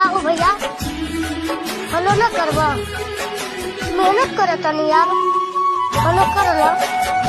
आओ भैया। हलो ना करवा। मेहनत करे तनी यार। हलो कर लो।